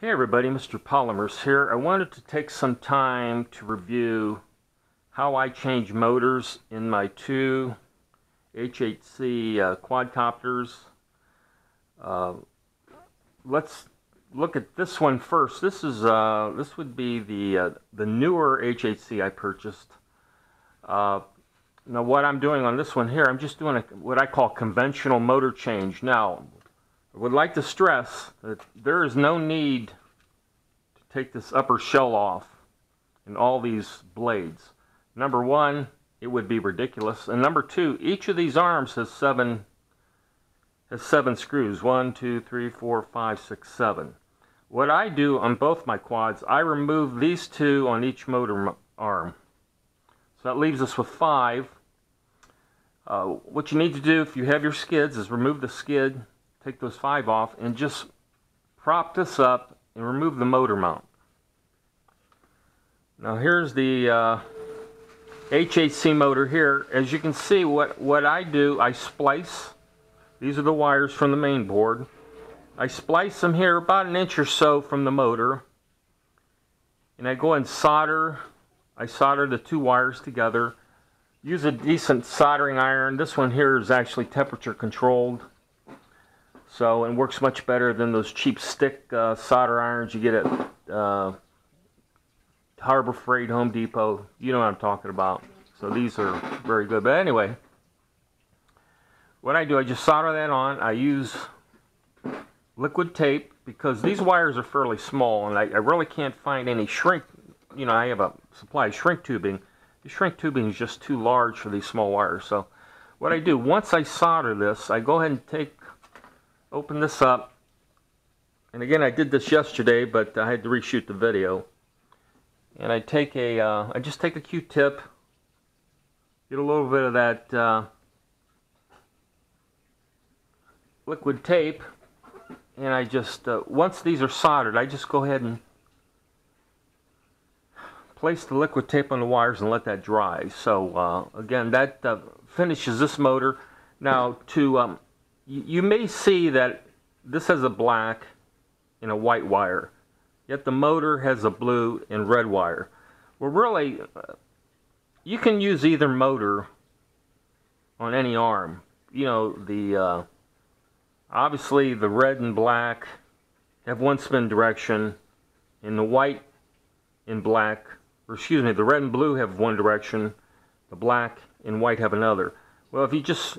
Hey everybody, Mr. Polymers here. I wanted to take some time to review how I change motors in my two H8C uh, quadcopters. Uh, let's look at this one first. This is uh, this would be the uh, the newer H8C I purchased. Uh, now what I'm doing on this one here, I'm just doing a, what I call conventional motor change. Now I would like to stress that there is no need to take this upper shell off in all these blades. Number one, it would be ridiculous. And number two, each of these arms has seven has seven screws. One, two, three, four, five, six, seven. What I do on both my quads, I remove these two on each motor arm. So that leaves us with five. Uh, what you need to do if you have your skids is remove the skid take those five off and just prop this up and remove the motor mount. Now here's the uh, H8C motor here. As you can see what, what I do, I splice. These are the wires from the main board. I splice them here about an inch or so from the motor. And I go and solder. I solder the two wires together. Use a decent soldering iron. This one here is actually temperature controlled. So, and works much better than those cheap stick uh, solder irons you get at uh, Harbor Freight, Home Depot. You know what I'm talking about. So these are very good. But anyway, what I do, I just solder that on. I use liquid tape because these wires are fairly small and I, I really can't find any shrink. You know, I have a supply of shrink tubing. The shrink tubing is just too large for these small wires. So what I do, once I solder this, I go ahead and take open this up. And again, I did this yesterday, but I had to reshoot the video. And I take a, uh, I just take a Q-tip, get a little bit of that uh, liquid tape, and I just, uh, once these are soldered, I just go ahead and place the liquid tape on the wires and let that dry. So uh, again, that uh, finishes this motor. Now to um, you may see that this has a black and a white wire, yet the motor has a blue and red wire. Well, really, uh, you can use either motor on any arm. You know, the uh, obviously the red and black have one spin direction, and the white and black, or excuse me, the red and blue have one direction, the black and white have another. Well, if you just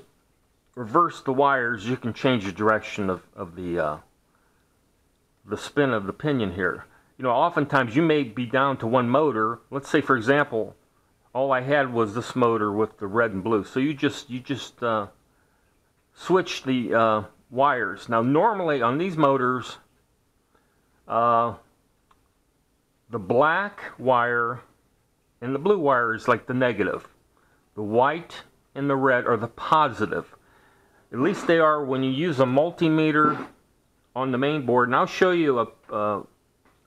reverse the wires, you can change the direction of, of the, uh, the spin of the pinion here. You know, oftentimes you may be down to one motor. Let's say, for example, all I had was this motor with the red and blue. So you just, you just uh, switch the uh, wires. Now, normally on these motors, uh, the black wire and the blue wire is like the negative. The white and the red are the positive. At least they are when you use a multimeter on the main board. And I'll show you a, uh,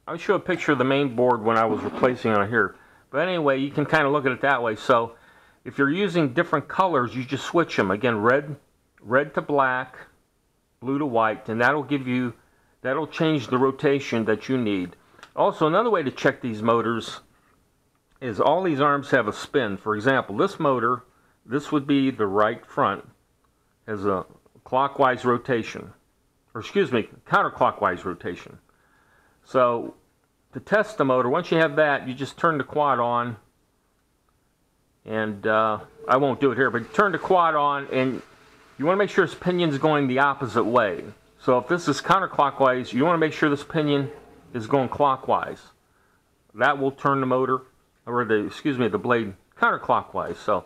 I'll show a picture of the main board when I was replacing on here. But anyway, you can kind of look at it that way. So if you're using different colors, you just switch them. Again, red, red to black, blue to white, and that'll give you, that'll change the rotation that you need. Also, another way to check these motors is all these arms have a spin. For example, this motor, this would be the right front has a clockwise rotation, or excuse me, counterclockwise rotation. So to test the motor, once you have that, you just turn the quad on, and uh, I won't do it here, but turn the quad on, and you want to make sure this pinion is going the opposite way. So if this is counterclockwise, you want to make sure this pinion is going clockwise. That will turn the motor, or the, excuse me, the blade counterclockwise. So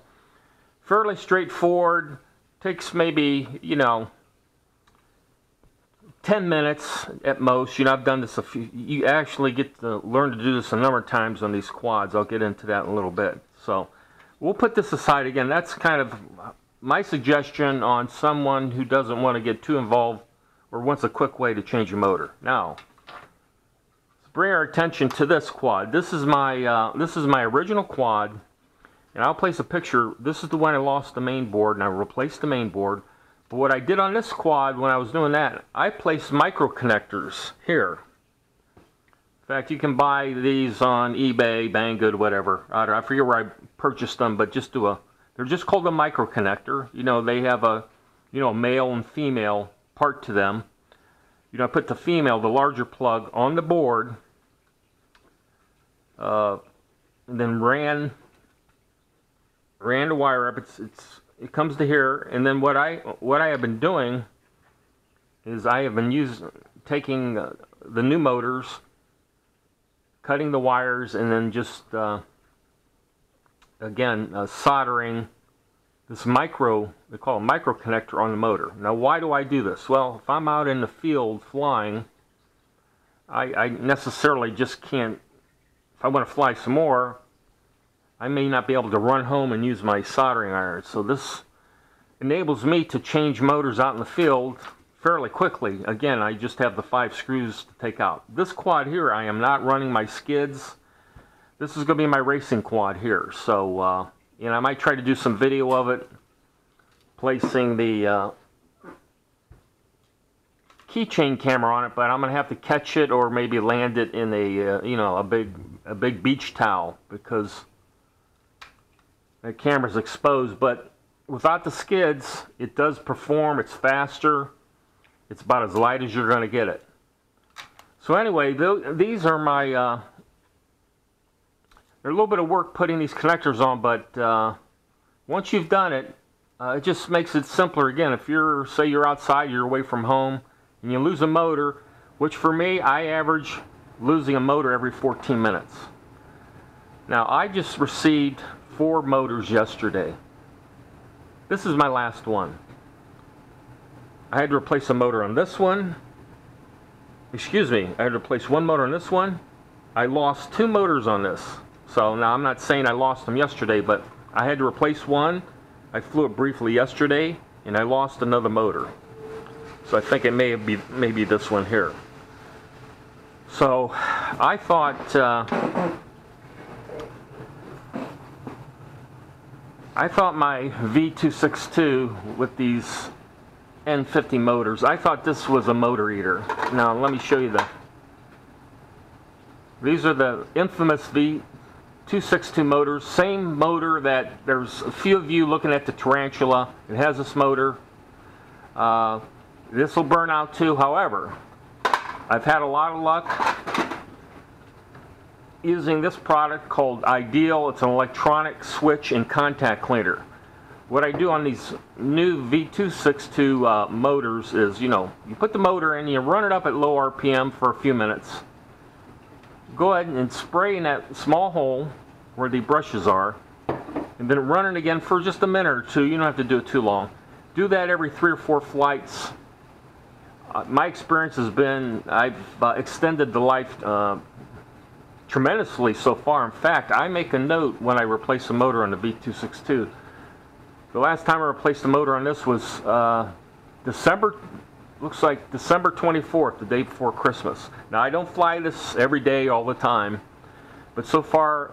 fairly straightforward. Takes maybe, you know, 10 minutes at most. You know, I've done this a few, you actually get to learn to do this a number of times on these quads. I'll get into that in a little bit. So we'll put this aside again. That's kind of my suggestion on someone who doesn't want to get too involved or wants a quick way to change a motor. Now, let's bring our attention to this quad. This is my, uh, this is my original quad and I'll place a picture. This is the one I lost the main board and I replaced the main board. But what I did on this quad when I was doing that, I placed micro connectors here. In fact, you can buy these on eBay, Banggood, whatever. I, don't, I forget where I purchased them, but just do a. They're just called a micro connector. You know, they have a, you know, male and female part to them. You know, I put the female, the larger plug, on the board. Uh, and then ran ran the wire up. It's it's it comes to here, and then what I what I have been doing is I have been using taking uh, the new motors, cutting the wires, and then just uh, again uh, soldering this micro they call it micro connector on the motor. Now why do I do this? Well, if I'm out in the field flying, I, I necessarily just can't. If I want to fly some more, I may not be able to run home and use my soldering iron. So this enables me to change motors out in the field fairly quickly. Again, I just have the five screws to take out. This quad here, I am not running my skids. This is going to be my racing quad here. So, uh, you know, I might try to do some video of it, placing the uh, keychain camera on it, but I'm going to have to catch it or maybe land it in a, uh, you know, a big, a big beach towel because the camera's exposed, but without the skids, it does perform. It's faster. It's about as light as you're going to get it. So anyway, th these are my, uh, they're a little bit of work putting these connectors on, but uh, once you've done it, uh, it just makes it simpler. Again, if you're, say you're outside, you're away from home, and you lose a motor, which for me, I average losing a motor every 14 minutes. Now, I just received four motors yesterday. This is my last one. I had to replace a motor on this one. Excuse me, I had to replace one motor on this one. I lost two motors on this. So now I'm not saying I lost them yesterday, but I had to replace one. I flew it briefly yesterday, and I lost another motor. So I think it may be maybe this one here. So I thought uh, I thought my V262 with these N50 motors, I thought this was a motor eater. Now let me show you the, these are the infamous V262 motors, same motor that there's a few of you looking at the Tarantula, it has this motor. Uh, this will burn out too, however, I've had a lot of luck using this product called Ideal. It's an electronic switch and contact cleaner. What I do on these new V262 uh, motors is, you know, you put the motor in, you run it up at low RPM for a few minutes. Go ahead and spray in that small hole where the brushes are, and then run it again for just a minute or two. You don't have to do it too long. Do that every three or four flights. Uh, my experience has been I've uh, extended the life uh, tremendously so far. In fact, I make a note when I replace a motor on the V262. The last time I replaced the motor on this was uh, December, looks like December 24th, the day before Christmas. Now I don't fly this every day all the time, but so far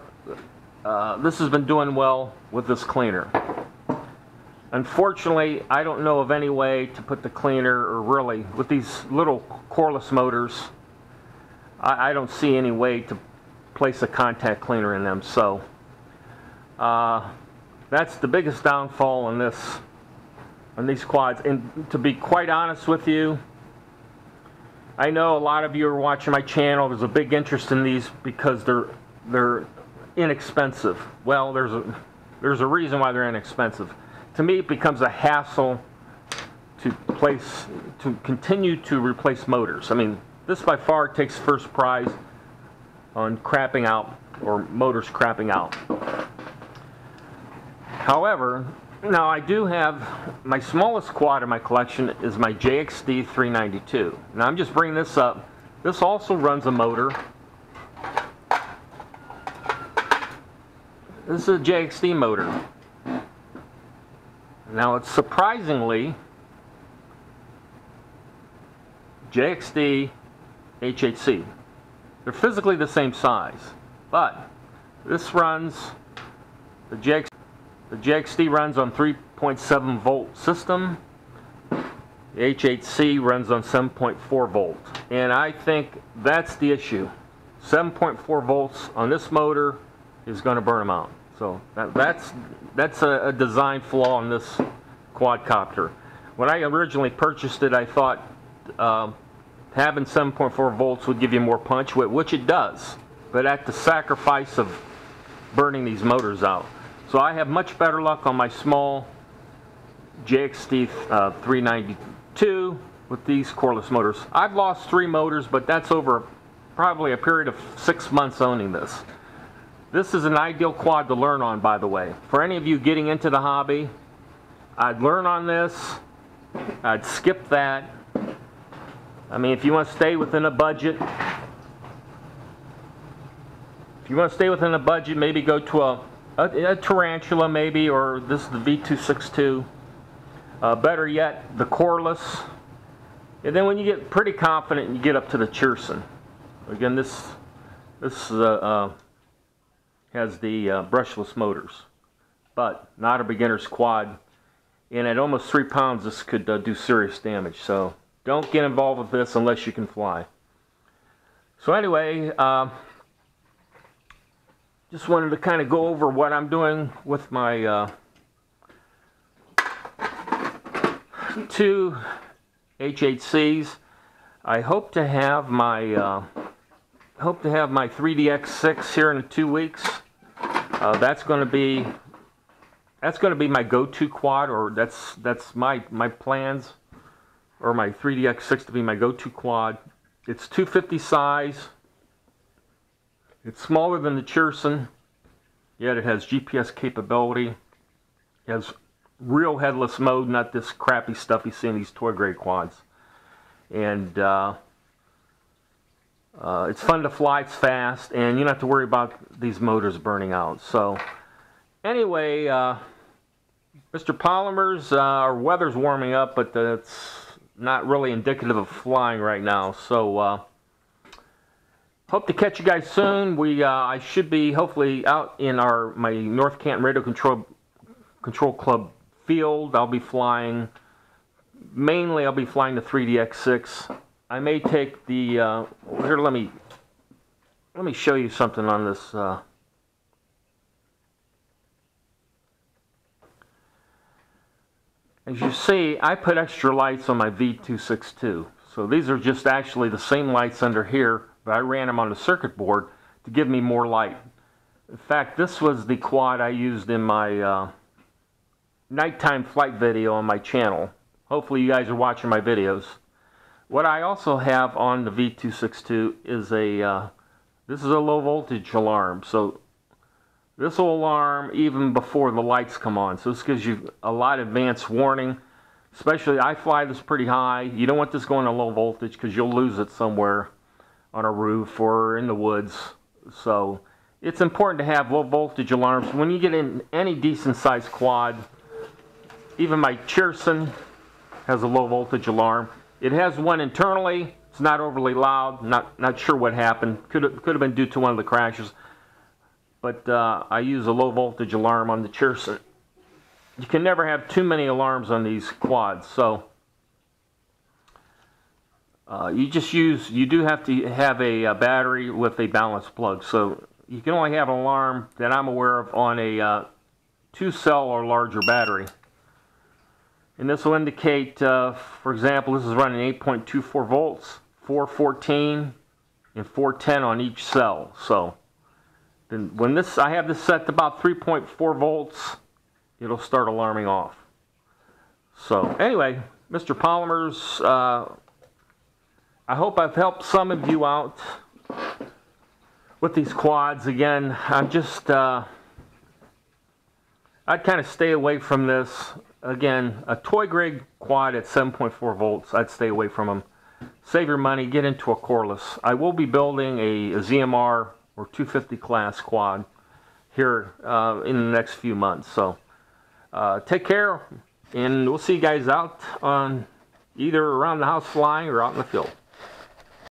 uh, this has been doing well with this cleaner. Unfortunately, I don't know of any way to put the cleaner, or really, with these little coreless motors, I, I don't see any way to place a contact cleaner in them. So uh, that's the biggest downfall in this, on these quads. And to be quite honest with you, I know a lot of you are watching my channel. There's a big interest in these because they're they're inexpensive. Well, there's a there's a reason why they're inexpensive. To me, it becomes a hassle to place to continue to replace motors. I mean, this by far takes first prize on crapping out or motors crapping out. However, now I do have my smallest quad in my collection is my JXD 392. Now I'm just bringing this up. This also runs a motor. This is a JXD motor. Now it's surprisingly JXD H8C. They're physically the same size, but this runs, the JX, the JXD runs on 3.7 volt system, the H8C runs on 7.4 volt, and I think that's the issue. 7.4 volts on this motor is going to burn them out. So that, that's that's a, a design flaw in this quadcopter. When I originally purchased it, I thought um, having 7.4 volts would give you more punch, which it does, but at the sacrifice of burning these motors out. So I have much better luck on my small JXD uh, 392 with these coreless motors. I've lost three motors, but that's over probably a period of six months owning this. This is an ideal quad to learn on, by the way. For any of you getting into the hobby, I'd learn on this. I'd skip that. I mean, if you want to stay within a budget, if you want to stay within a budget, maybe go to a, a, a Tarantula maybe, or this is the V262. Uh, better yet, the Corliss. And then when you get pretty confident, you get up to the Cheerson. Again, this this uh, uh, has the uh, brushless motors, but not a beginner's quad. And at almost three pounds, this could uh, do serious damage. So don't get involved with this unless you can fly. So anyway, uh, just wanted to kind of go over what I'm doing with my uh, two H8Cs. I hope to have my uh, hope to have my 3DX6 here in two weeks. Uh, that's going to be that's going to be my go-to quad, or that's that's my my plans, or my 3DX6 to be my go-to quad. It's 250 size. It's smaller than the Cheerson, yet it has GPS capability. It has real headless mode, not this crappy stuff you see in these toy grade quads. And uh, uh, it's fun to fly, it's fast, and you don't have to worry about these motors burning out. So, anyway, uh, Mr. Polymers, uh, our weather's warming up, but it's not really indicative of flying right now. So, uh, hope to catch you guys soon. We, uh, I should be hopefully out in our my North Canton Radio Control Control Club field. I'll be flying. Mainly, I'll be flying the 3DX6. I may take the uh, here. Let me let me show you something on this. As you see, I put extra lights on my V262. So these are just actually the same lights under here, but I ran them on the circuit board to give me more light. In fact, this was the quad I used in my uh, nighttime flight video on my channel. Hopefully you guys are watching my videos. What I also have on the V262 is a, uh, this is a low voltage alarm. So this will alarm even before the lights come on. So this gives you a lot of advance warning. Especially, I fly this pretty high. You don't want this going to low voltage because you'll lose it somewhere on a roof or in the woods. So it's important to have low voltage alarms. When you get in any decent sized quad, even my Cheerson has a low voltage alarm. It has one internally. It's not overly loud. Not not sure what happened. Could have, could have been due to one of the crashes. But uh, I use a low voltage alarm on the Cheerson. You can never have too many alarms on these quads. So uh, you just use. You do have to have a, a, battery with a balance plug. So you can only have an alarm that I'm aware of on a uh, two cell or larger battery. And this will indicate, uh, for example, this is running 8.24 volts, 414 and 410 on each cell. So then when this, I have this set to about 3.4 volts, it'll start alarming off. So anyway, Mr. Polymers, uh, I hope I've helped some of you out with these quads. Again, I'm just, uh, I'd kind of stay away from this again, a toy grade quad at 7.4 volts, I'd stay away from them. Save your money, get into a coreless. I will be building a, a ZMR or 250 class quad here uh, in the next few months. So uh, take care, and we'll see you guys out on either around the house flying or out in the field.